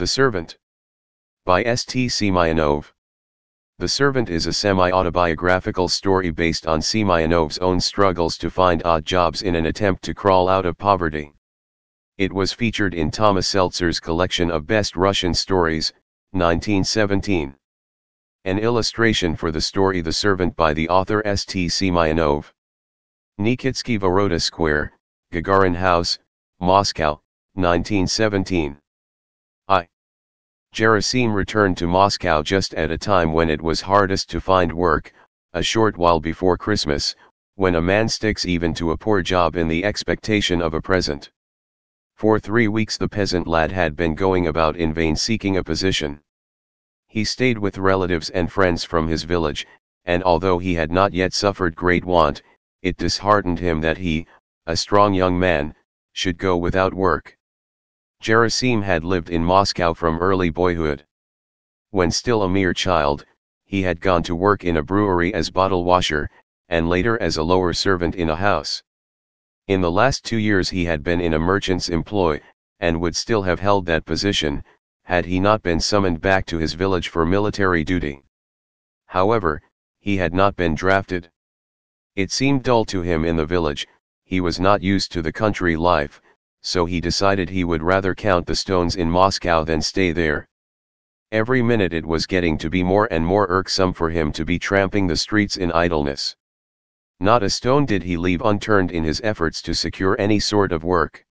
The Servant. By S.T. Semyonov. The Servant is a semi-autobiographical story based on Semyonov's own struggles to find odd jobs in an attempt to crawl out of poverty. It was featured in Thomas Seltzer's collection of Best Russian Stories, 1917. An illustration for the story The Servant by the author S.T. Semyonov. Nikitsky Vorota Square, Gagarin House, Moscow, 1917. I. Gerasim returned to Moscow just at a time when it was hardest to find work, a short while before Christmas, when a man sticks even to a poor job in the expectation of a present. For three weeks the peasant lad had been going about in vain seeking a position. He stayed with relatives and friends from his village, and although he had not yet suffered great want, it disheartened him that he, a strong young man, should go without work. Gerasim had lived in Moscow from early boyhood. When still a mere child, he had gone to work in a brewery as bottle washer, and later as a lower servant in a house. In the last two years he had been in a merchant's employ, and would still have held that position, had he not been summoned back to his village for military duty. However, he had not been drafted. It seemed dull to him in the village, he was not used to the country life, so he decided he would rather count the stones in Moscow than stay there. Every minute it was getting to be more and more irksome for him to be tramping the streets in idleness. Not a stone did he leave unturned in his efforts to secure any sort of work.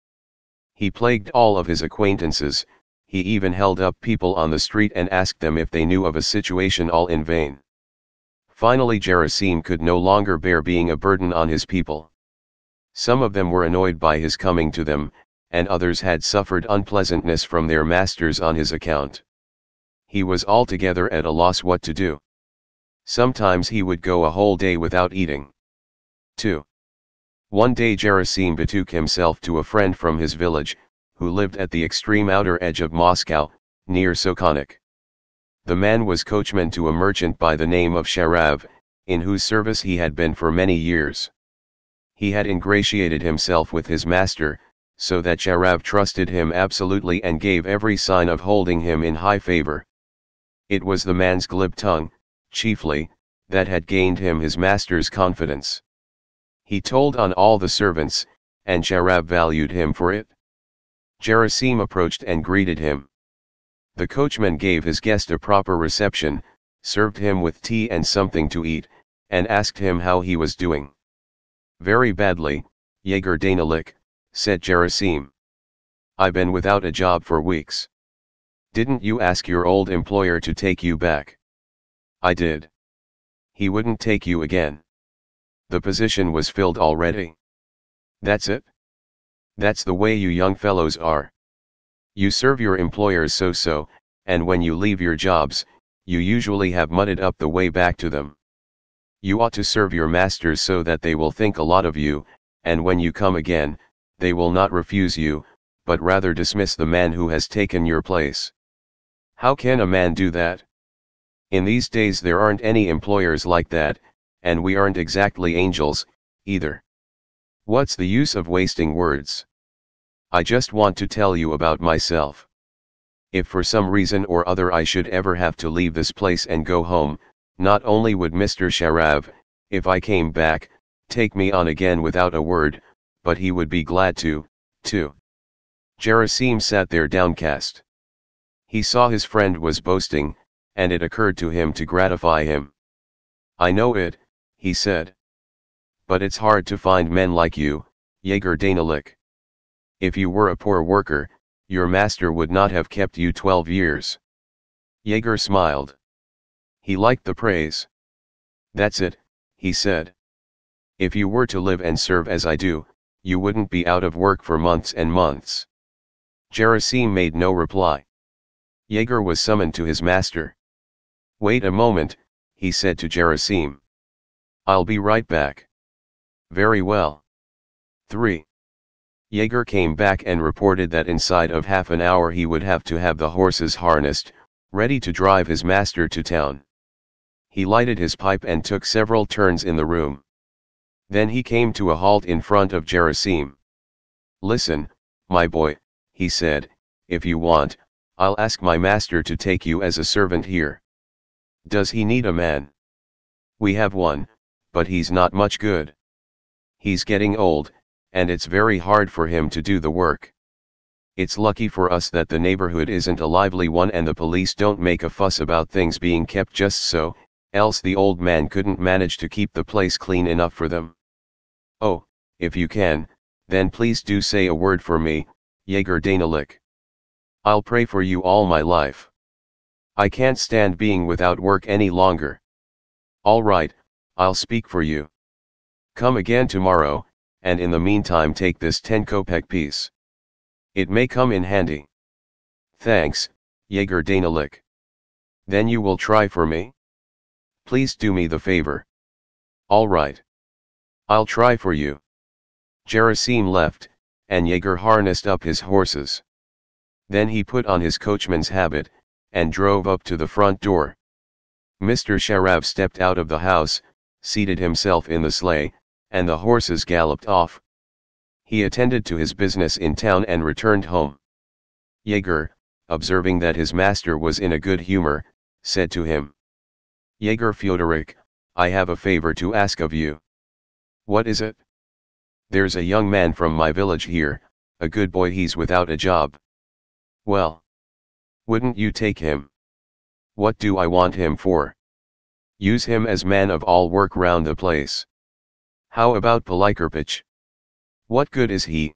He plagued all of his acquaintances, he even held up people on the street and asked them if they knew of a situation all in vain. Finally Gerasim could no longer bear being a burden on his people. Some of them were annoyed by his coming to them, and others had suffered unpleasantness from their masters on his account. He was altogether at a loss what to do. Sometimes he would go a whole day without eating. 2. One day Gerasim betook himself to a friend from his village, who lived at the extreme outer edge of Moscow, near Sokonik. The man was coachman to a merchant by the name of Sharav, in whose service he had been for many years. He had ingratiated himself with his master, so that Sharav trusted him absolutely and gave every sign of holding him in high favor. It was the man's glib tongue, chiefly, that had gained him his master's confidence. He told on all the servants, and Sharav valued him for it. Gerasim approached and greeted him. The coachman gave his guest a proper reception, served him with tea and something to eat, and asked him how he was doing. Very badly, Yegor Danilych, said Gerasim. I've been without a job for weeks. Didn't you ask your old employer to take you back? I did. He wouldn't take you again. The position was filled already. That's it? That's the way you young fellows are. You serve your employers so-so, and when you leave your jobs, you usually have mudded up the way back to them. You ought to serve your masters so that they will think a lot of you, and when you come again, they will not refuse you, but rather dismiss the man who has taken your place. How can a man do that? In these days there aren't any employers like that, and we aren't exactly angels, either. What's the use of wasting words? I just want to tell you about myself. If for some reason or other I should ever have to leave this place and go home, not only would Mr. Sharav, if I came back, take me on again without a word, but he would be glad to, too. Gerasim sat there downcast. He saw his friend was boasting, and it occurred to him to gratify him. I know it, he said. But it's hard to find men like you, Yegor Danilych. If you were a poor worker, your master would not have kept you 12 years. Yegor smiled. He liked the praise. That's it, he said. If you were to live and serve as I do, you wouldn't be out of work for months and months. Gerasim made no reply. Yegor was summoned to his master. Wait a moment, he said to Gerasim. I'll be right back. Very well. 3. Yegor came back and reported that inside of half an hour he would have to have the horses harnessed, ready to drive his master to town. He lighted his pipe and took several turns in the room. Then he came to a halt in front of Gerasim. Listen, my boy, he said, if you want, I'll ask my master to take you as a servant here. Does he need a man? We have one, but he's not much good. He's getting old, and it's very hard for him to do the work. It's lucky for us that the neighborhood isn't a lively one and the police don't make a fuss about things being kept just so, else the old man couldn't manage to keep the place clean enough for them. Oh, if you can, then please do say a word for me, Yegor Danilych. I'll pray for you all my life. I can't stand being without work any longer. All right, I'll speak for you. Come again tomorrow, and in the meantime take this 10 kopeck piece. It may come in handy. Thanks, Yegor Danilych. Then you will try for me? Please do me the favor. All right. I'll try for you. Gerasim left, and Yegor harnessed up his horses. Then he put on his coachman's habit, and drove up to the front door. Mr. Sharav stepped out of the house, seated himself in the sleigh, and the horses galloped off. He attended to his business in town and returned home. Yegor, observing that his master was in a good humor, said to him, Jaeger Fyodorik, I have a favor to ask of you. What is it? There's a young man from my village here, a good boy he's without a job. Well. Wouldn't you take him? What do I want him for? Use him as man of all work round the place. How about Polikarpich? What good is he?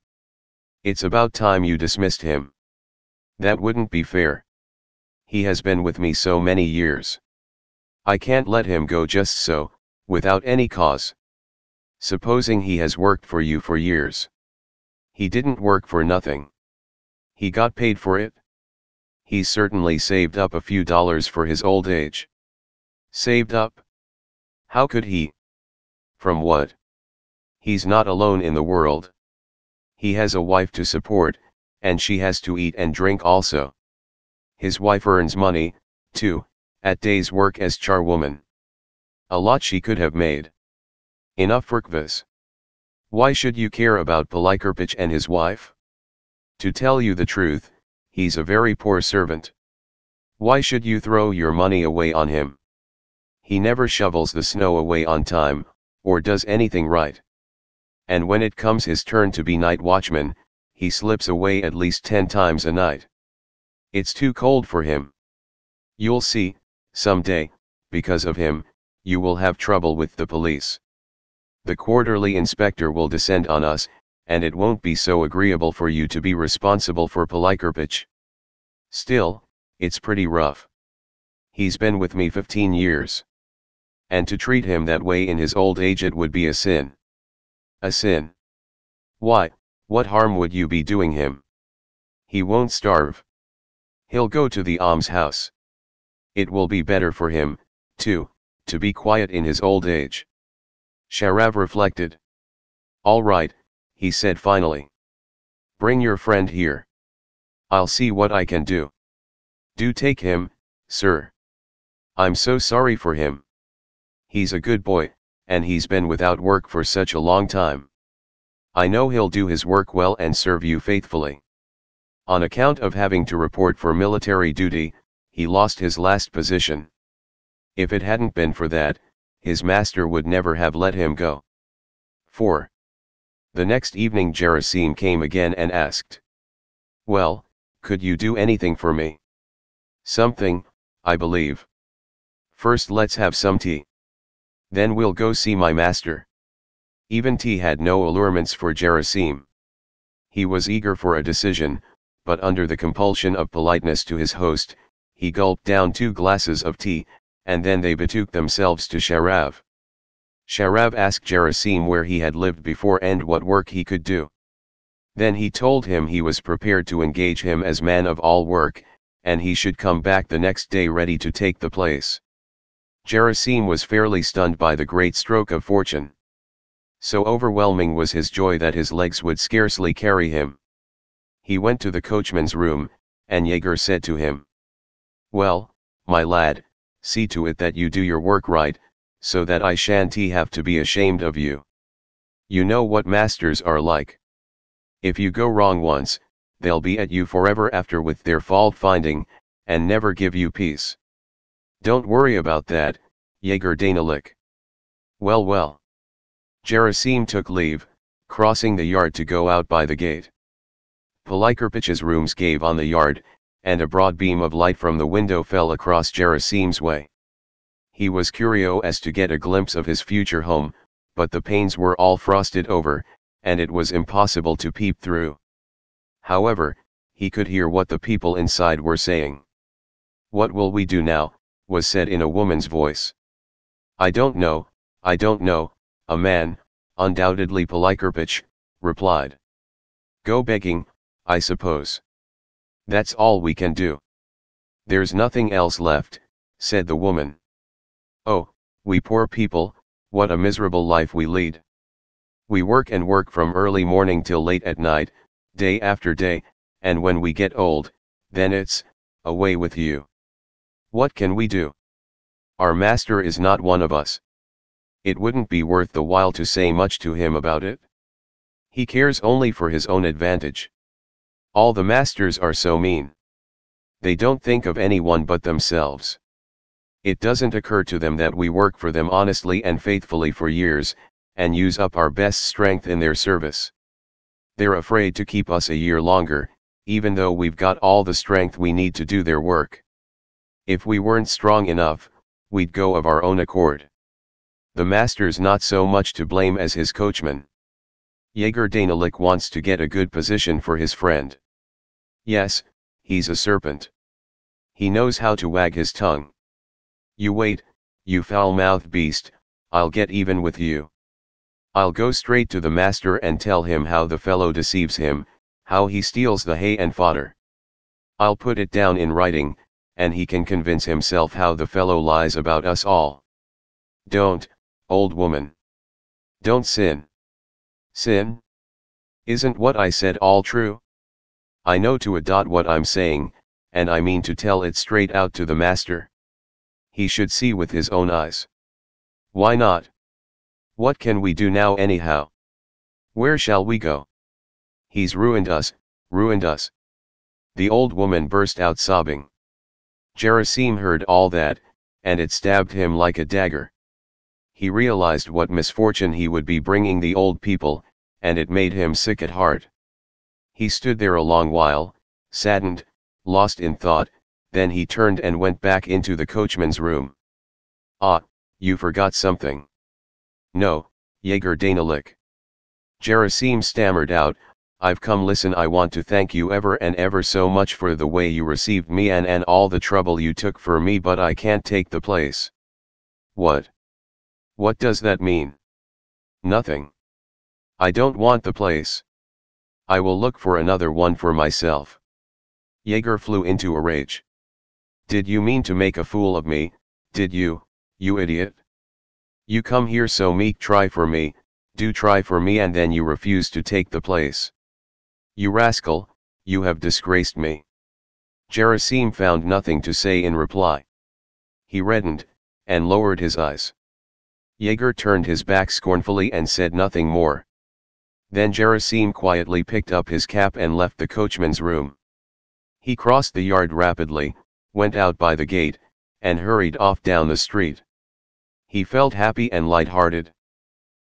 It's about time you dismissed him. That wouldn't be fair. He has been with me so many years. I can't let him go just so, without any cause. Supposing he has worked for you for years. He didn't work for nothing. He got paid for it. He certainly saved up a few dollars for his old age. Saved up? How could he? From what? He's not alone in the world. He has a wife to support, and she has to eat and drink also. His wife earns money, too, at day's work as charwoman. A lot she could have made. Enough for kvass. Why should you care about Polikarpich and his wife? To tell you the truth, he's a very poor servant. Why should you throw your money away on him? He never shovels the snow away on time, or does anything right and when it comes his turn to be night watchman, he slips away at least 10 times a night. It's too cold for him. You'll see, someday, because of him, you will have trouble with the police. The quarterly inspector will descend on us, and it won't be so agreeable for you to be responsible for Polikarpich. Still, it's pretty rough. He's been with me 15 years. And to treat him that way in his old age it would be a sin. A sin. Why, what harm would you be doing him? He won't starve. He'll go to the almshouse. It will be better for him, too, to be quiet in his old age. Sharav reflected. All right, he said finally. Bring your friend here. I'll see what I can do. Do take him, sir. I'm so sorry for him. He's a good boy, and he's been without work for such a long time. I know he'll do his work well and serve you faithfully. On account of having to report for military duty, he lost his last position. If it hadn't been for that, his master would never have let him go. 4. The next evening Gerasim came again and asked. Well, could you do anything for me? Something, I believe. First let's have some tea. Then we'll go see my master. Even tea had no allurements for Gerasim. He was eager for a decision, but under the compulsion of politeness to his host, he gulped down two glasses of tea, and then they betook themselves to Sharav. Sharav asked Gerasim where he had lived before and what work he could do. Then he told him he was prepared to engage him as man of all work, and he should come back the next day ready to take the place. Gerasim was fairly stunned by the great stroke of fortune. So overwhelming was his joy that his legs would scarcely carry him. He went to the coachman's room, and Yegor said to him. Well, my lad, see to it that you do your work right, so that I shan't have to be ashamed of you. You know what masters are like. If you go wrong once, they'll be at you forever after with their fault finding, and never give you peace. Don't worry about that, Yegor Danilych. Well well. Gerasim took leave, crossing the yard to go out by the gate. Polikarpich's rooms gave on the yard, and a broad beam of light from the window fell across Gerasim's way. He was curious as to get a glimpse of his future home, but the panes were all frosted over, and it was impossible to peep through. However, he could hear what the people inside were saying. What will we do now, was said in a woman's voice. I don't know, I don't know, a man, undoubtedly Polikarpich, replied. Go begging, I suppose. That's all we can do. There's nothing else left, said the woman. Oh, we poor people, what a miserable life we lead. We work and work from early morning till late at night, day after day, and when we get old, then it's, away with you. What can we do? Our master is not one of us it wouldn't be worth the while to say much to him about it. He cares only for his own advantage. All the masters are so mean. They don't think of anyone but themselves. It doesn't occur to them that we work for them honestly and faithfully for years, and use up our best strength in their service. They're afraid to keep us a year longer, even though we've got all the strength we need to do their work. If we weren't strong enough, we'd go of our own accord. The master's not so much to blame as his coachman. Yegor Danilych wants to get a good position for his friend. Yes, he's a serpent. He knows how to wag his tongue. You wait, you foul-mouthed beast, I'll get even with you. I'll go straight to the master and tell him how the fellow deceives him, how he steals the hay and fodder. I'll put it down in writing, and he can convince himself how the fellow lies about us all. Don't, Old woman. Don't sin. Sin? Isn't what I said all true? I know to a dot what I'm saying, and I mean to tell it straight out to the master. He should see with his own eyes. Why not? What can we do now anyhow? Where shall we go? He's ruined us, ruined us. The old woman burst out sobbing. Gerasim heard all that, and it stabbed him like a dagger he realized what misfortune he would be bringing the old people, and it made him sick at heart. He stood there a long while, saddened, lost in thought, then he turned and went back into the coachman's room. Ah, you forgot something. No, Yegor Danilych. Gerasim stammered out, I've come listen I want to thank you ever and ever so much for the way you received me and and all the trouble you took for me but I can't take the place. What? What does that mean? Nothing. I don't want the place. I will look for another one for myself. Yegor flew into a rage. Did you mean to make a fool of me, did you, you idiot? You come here so meek try for me, do try for me and then you refuse to take the place. You rascal, you have disgraced me. Gerasim found nothing to say in reply. He reddened, and lowered his eyes. Yegor turned his back scornfully and said nothing more. Then Gerasim quietly picked up his cap and left the coachman's room. He crossed the yard rapidly, went out by the gate, and hurried off down the street. He felt happy and light-hearted.